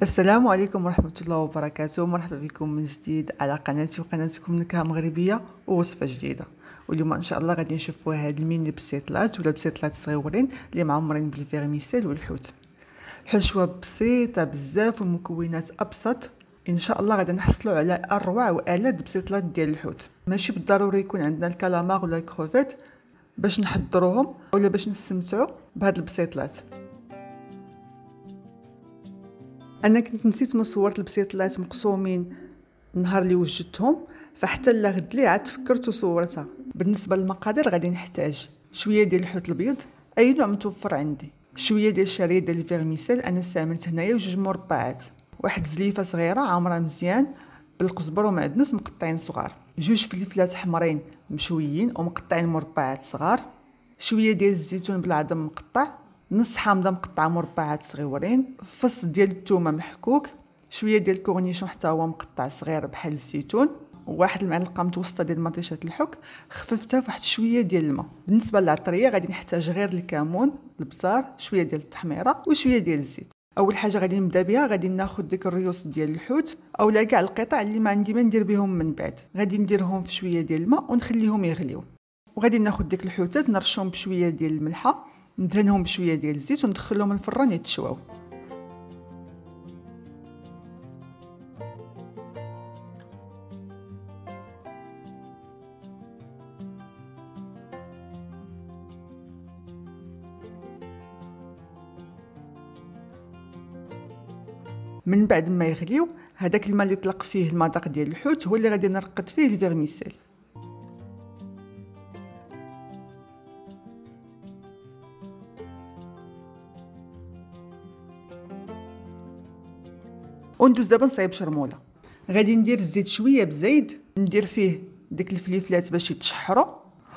السلام عليكم ورحمة الله وبركاته. مرحبا بكم من جديد على قناتي وقناتكم نكهة مغربية ووصفة جديدة. واليوم إن شاء الله غادي نشوفوا هاد الميني بسيطلات ولا بسيطلات صغيورين اللي معمرين بال vermicelle والحوت. حشوة بسيطة بزاف ومكونات أبسط. إن شاء الله غادي نحصلوا على أروع والذ بسيطلات ديال الحوت. ماشي بالضروري يكون عندنا الكالامار ولا الكروفيت باش نحضروهم ولا باش نستمتعوا بهاد البسيطلات. أنا كنت نسيت ما صورت البسيطلات مقسومين. النهار اللي وجدتهم فحتى لغد لي عاد فكرت وصورتها بالنسبة للمقادير غادي نحتاج شوية ديال الحوت الأبيض أي نوع متوفر عندي. شوية ديال الشعريه ديال ال vermicelle أنا استعملت هنايا جوج مربعات. واحد زليفه صغيرة عامرة مزيان بالقزبر ومعدنوس مقطعين صغار. جوج فلفلات حمرين مشويين ومقطعين مربعات صغار. شوية ديال الزيتون بالعظم مقطع. نص حامضه مقطعه مربعات صغيورين فص ديال الثومه محكوك شوية ديال الكورنيشون حتى هو مقطع صغير بحال الزيتون وواحد المعلقة متوسطة ديال مطيشة الحك خففتها فواحد شوية ديال الماء. بالنسبة للعطرية غادي نحتاج غير الكمون البزار شوية ديال التحميرة وشوية ديال الزيت. أول حاجة غادي نبدأ بها غادي ناخذ ديك الريوس ديال الحوت اولا كاع القطع اللي ما عندي ما ندير بهم من بعد. غادي نديرهم في شوية ديال الماء ونخليهم يغليو. وغادي ناخذ ديك الحوتات نرشهم بشوية ديال الملحة. ندهنهم بشوية ديال الزيت وندخلهم الفران يتشواو. من بعد ما يغليو هذاك الماء اللي طلق فيه المذاق ديال الحوت هو اللي غادي نرقد فيه الفيرميسيل. وندوز دابا نصايب شرمولة. غادي ندير الزيت شوية بزايد ندير فيه ديك الفليفلات باش يتشحروا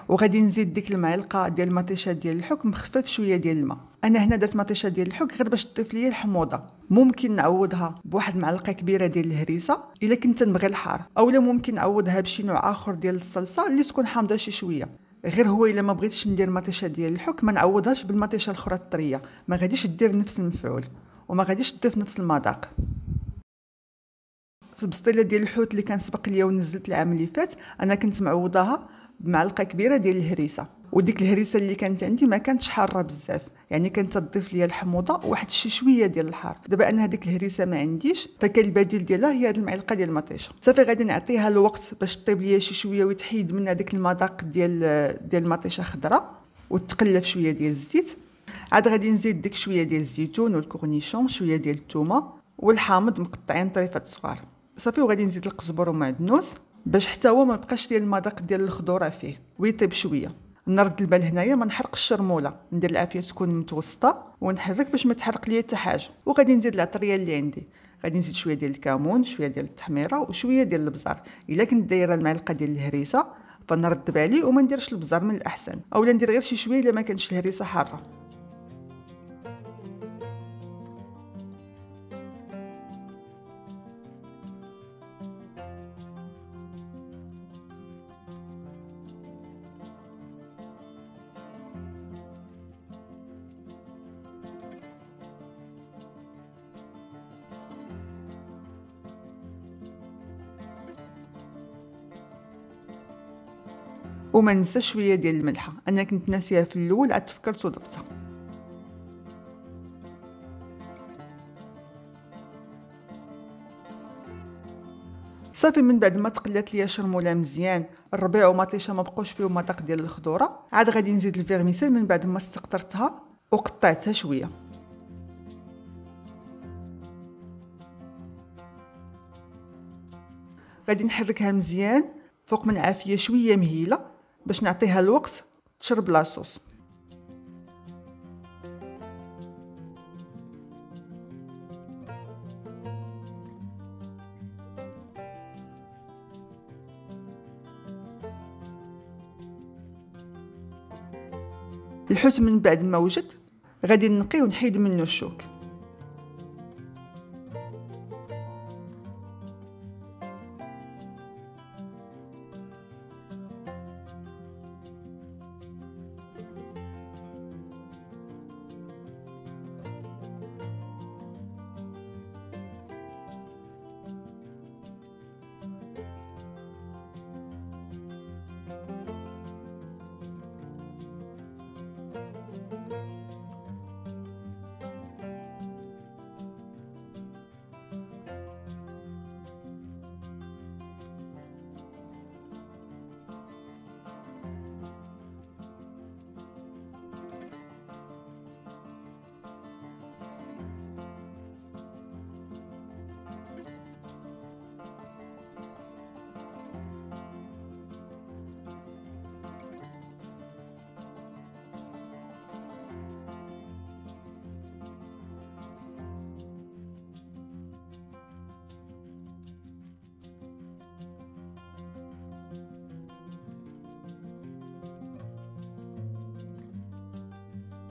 وغادي نزيد ديك المعلقة ديال المطيشه ديال الحك مخفف شوية ديال الماء. أنا هنا درت مطيشة ديال الحك غير باش تضيف ليا الحموضة. ممكن نعوضها بواحد معلقة كبيرة ديال الهريسة إلا كنت نبغي الحار. اولا ممكن نعوضها بشي نوع آخر ديال الصلصة اللي تكون حامضة شي شوية. غير هو إلا ما بغيتش ندير مطيشة ديال الحك ما نعوضهاش بالمطيشة الأخرى الطرية. ما غاديش دير نفس المفعول وما غاديش تضيف نفس المذاق. البسطيله ديال الحوت اللي كان سبق ليا ونزلت العام اللي فات. أنا كنت معوضاها بمعلقة كبيرة ديال الهريسة. وديك الهريسة اللي كانت عندي ما كانتش حارة بزاف. يعني كانت تضيف ليا الحموضة وواحد شي شوية ديال الحار. دابا أنا هذيك الهريسة ما عنديش فكان البديل ديالها هي هذه المعلقة ديال المطيشة. صافي غادي نعطيها الوقت باش طيب ليا شي شوية وتحيد منها داك المذاق ديال ديال المطيشة خضراء وتقلف شوية ديال الزيت. عاد غادي نزيد ديك شوية ديال الزيتون والكورنيشون شوية ديال الثومه والحامض مقطعين طريفات صغار. صافي وغادي نزيد القزبر ومعدنوس باش حتى هو ما بقاش ديال المذاق ديال الخضوره فيه ويطيب شوية. نرد البال هنايا ما نحرقش الشرمولة ندير العافية تكون متوسطة ونحرك باش ما تحرق ليا حتى حاجة. وغادي نزيد العطرية اللي عندي. غادي نزيد شوية ديال الكمون شوية ديال التحميرة وشوية ديال البزار. إلا كنت دايرة المعلقة ديال الهريسة فنرد بالي وما نديرش البزار من الأحسن. أولا ندير غير شي شوية إلا ما كانش الهريسة حارة. وما ننسى شوية ديال الملحة أنا كنت ناسيها في الأول عاد فكرت وضفتها صافي من بعد ما تقلات ليا شرمولة مزيان الربيع ومطيشة ما بقوش فيهم مذاق ديال الخضورة عاد غادي نزيد الفيرميسيل من بعد ما استقطرتها وقطعتها شوية. غادي نحركها مزيان فوق من عافية شوية مهيلة. باش نعطيها الوقت تشرب لاصوص الحوت من بعد ما وجد غادي نقي ونحيد منه الشوك.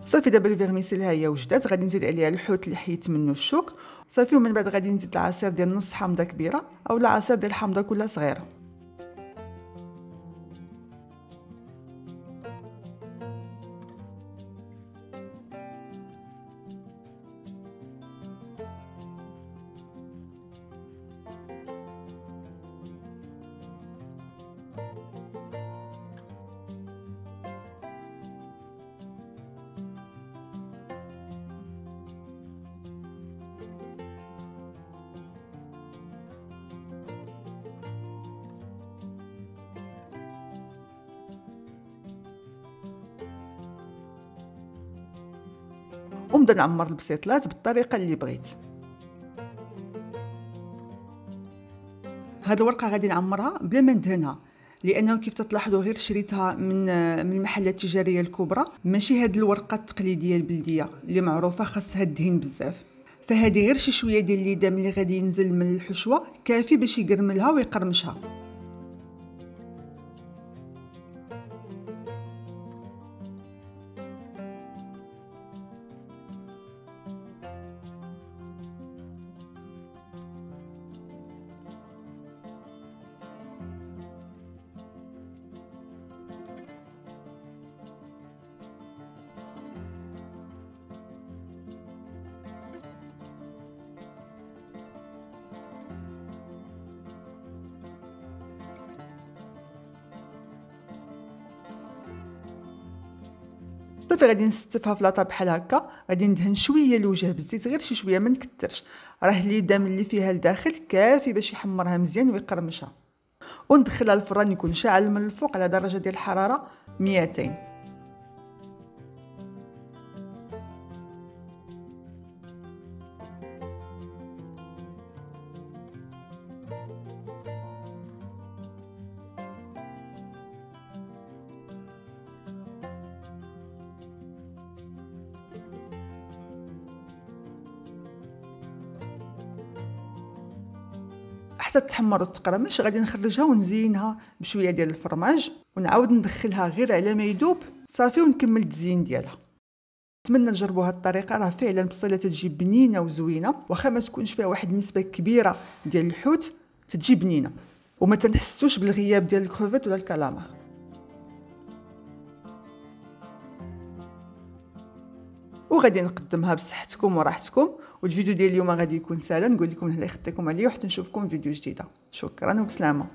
صافي دابا الفيرميسيل ها هي وجدات غادي نزيد عليها الحوت اللي حيت منه الشوك. صافي ومن بعد غادي نزيد العصير ديال نص حامضة كبيرة أو العصير ديال حامضه كلها صغيرة. ونبدا نعمر البسيطلات بالطريقة اللي بغيت. هاد الورقة غادي نعمرها بلا ما ندهنها لأنه كيف تلاحظوا غير شريتها من من المحلات التجارية الكبرى. ماشي هاد الورقة التقليدية البلدية اللي معروفة خاصها الدهن بزاف. فهذه غير شي شوية ديال الليدام اللي غادي ينزل من الحشوة كافي باش يقرملها ويقرمشها. صافي غادي نستفها في لاطا بحال هكا غادي ندهن شوية الوجه بالزيت غير شي شوية ما نكثرش راه الليدام اللي فيها لداخل كافي باش يحمرها مزيان ويقرمشها. وندخلها الفران يكون شاعل من الفوق على درجة ديال الحرارة 200 حتى تحمر وتقرمش غادي نخرجها ونزينها بشويه ديال الفرماج ونعاود ندخلها غير على ما يذوب صافي ونكمل التزيين ديالها. نتمنى تجربوا هذه الطريقة راه فعلا البصيله تجي بنينة وزوينة واخا ما تكونش فيها واحد النسبة كبيرة ديال الحوت تجي بنينة وما تنحسوش بالغياب ديال الكروفيت ولا الكالامار وغادي نقدمها بصحتكم وراحتكم. والفيديو ديال اليوم غادي يكون سهل. نقول لكم هلا خديتكم عليه وحتى نشوفكم فيديو جديدة. شكرا وبسلامه